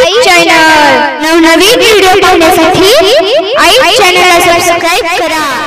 आई channel. नवनवीन video पाहण्यासाठी आई चॅनलला सबस्क्राईब करा.